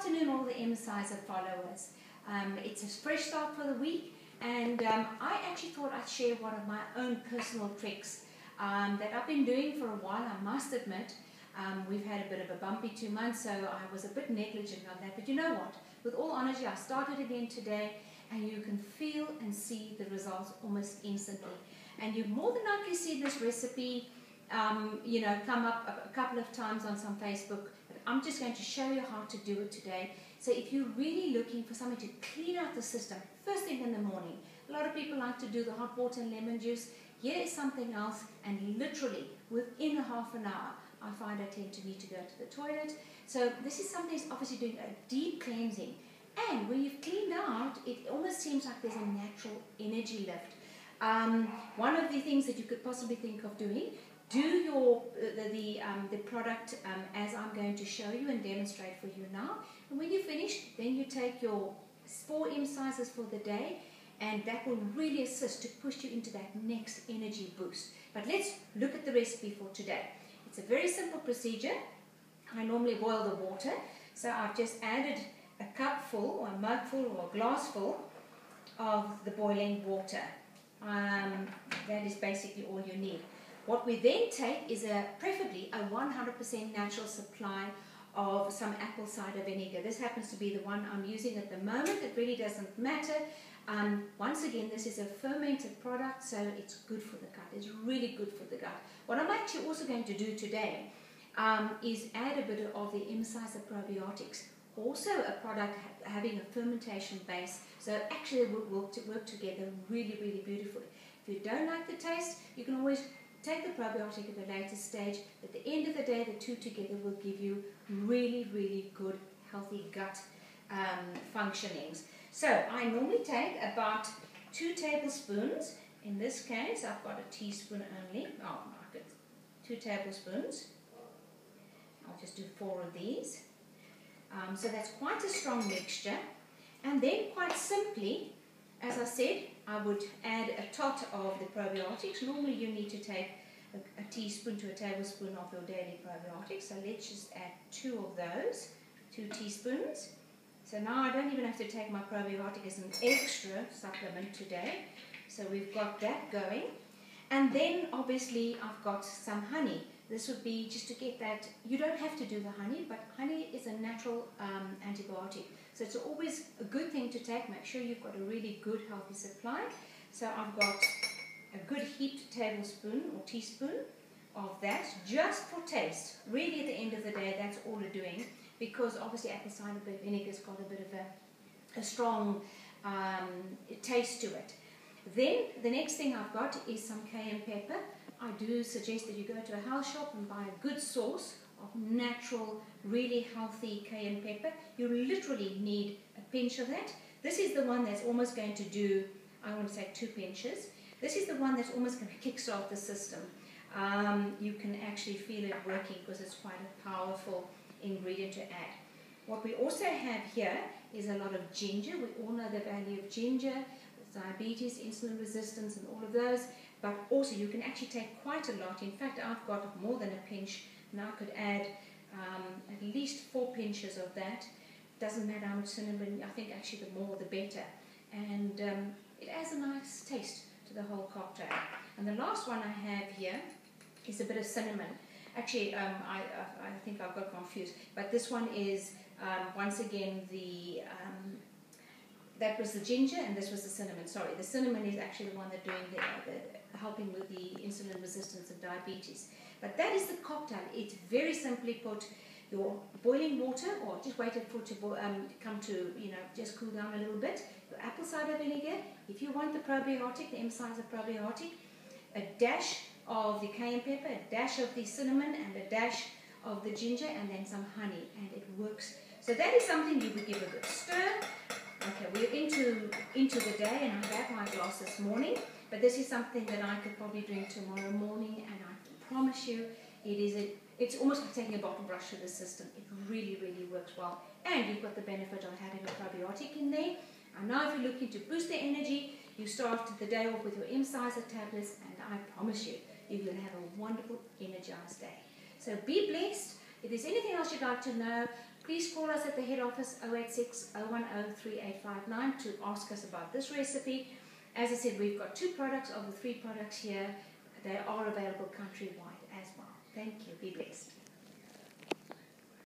afternoon, all the Imsyser followers. Um, it's a fresh start for the week, and um, I actually thought I'd share one of my own personal tricks um, that I've been doing for a while, I must admit. Um, we've had a bit of a bumpy two months, so I was a bit negligent on that. But you know what? With all honesty, I started again today, and you can feel and see the results almost instantly. And you more than likely see this recipe, um, you know, come up a couple of times on some Facebook I'm just going to show you how to do it today. So if you're really looking for something to clean out the system, first thing in the morning, a lot of people like to do the hot water and lemon juice. Here is something else, and literally within a half an hour, I find I tend to need to go to the toilet. So this is something that's obviously doing a deep cleansing. And when you've cleaned out, it almost seems like there's a natural energy lift. Um, one of the things that you could possibly think of doing do your the the, um, the product um, as I'm going to show you and demonstrate for you now. And when you finish, then you take your four Imsysers for the day, and that will really assist to push you into that next energy boost. But let's look at the recipe for today. It's a very simple procedure. I normally boil the water, so I've just added a cup full or a mug full or a glass full of the boiling water. Um, that is basically all you need. What we then take is a preferably a 100% natural supply of some apple cider vinegar. This happens to be the one I'm using at the moment. It really doesn't matter. Um, once again, this is a fermented product, so it's good for the gut. It's really good for the gut. What I'm actually also going to do today um, is add a bit of the Imsyser probiotics. Also a product ha having a fermentation base, so actually it will work, to work together really, really beautifully. If you don't like the taste, you can always Take the probiotic at the later stage. At the end of the day, the two together will give you really, really good, healthy gut um, functionings. So I normally take about two tablespoons. In this case, I've got a teaspoon only. Oh, mark it. Two tablespoons. I'll just do four of these. Um, so that's quite a strong mixture. And then quite simply, as I said, I would add a tot of the probiotics. Normally you need to take a, a, teaspoon to a tablespoon of your daily probiotics. So let's just add two of those, two teaspoons. So now I don't even have to take my probiotic as an extra supplement today. So we've got that going. And then obviously I've got some honey. This would be just to get that, you don't have to do the honey, but honey is a natural um, antibiotic. So it's always a good thing to take. Make sure you've got a really good healthy supply. So I've got a good heaped tablespoon or teaspoon of that just for taste. Really at the end of the day that's all we're doing because obviously apple cider vinegar's got a bit of a, a strong um, taste to it. Then the next thing I've got is some cayenne pepper. I do suggest that you go to a health shop and buy a good source of natural, really healthy cayenne pepper. You literally need a pinch of that. This is the one that's almost going to do, I want to say two pinches. This is the one that's almost going to kickstart the system. Um, you can actually feel it working because it's quite a powerful ingredient to add. What we also have here is a lot of ginger. We all know the value of ginger, diabetes, insulin resistance, and all of those. But also, you can actually take quite a lot. In fact, I've got more than a pinch now I could add um, at least four pinches of that. Doesn't matter how much cinnamon, I think actually the more the better. And um, it adds a nice taste to the whole cocktail. And the last one I have here is a bit of cinnamon. Actually, um, I, I, I, think I got confused. But this one is, um, once again, the um, that was the ginger and this was the cinnamon. Sorry, the cinnamon is actually the one that's doing the, the helping with the insulin resistance and diabetes. But that is the cocktail. It's very simply put your boiling water or just wait for it to um, come to, you know, just cool down a little bit. Your apple cider vinegar. If you want the probiotic, the Imsyser probiotic, a dash of the cayenne pepper, a dash of the cinnamon, and a dash of the ginger, and then some honey, and it works. So that is something you would give a good stir. Okay, we're into, into the day, and I had my glass this morning, but this is something that I could probably drink tomorrow morning, and promise you, it is a, it's almost like taking a bottle brush to the system. It really, really works well. And you've got the benefit of having a probiotic in there. And now if you're looking to boost the energy, you start the day off with your Imsyser tablets, and I promise you, you're going to have a wonderful, energized day. So be blessed. If there's anything else you'd like to know, please call us at the head office 086 010 3859 to ask us about this recipe. As I said, we've got two products of the three products here they are available countrywide as well. Thank you. Be blessed.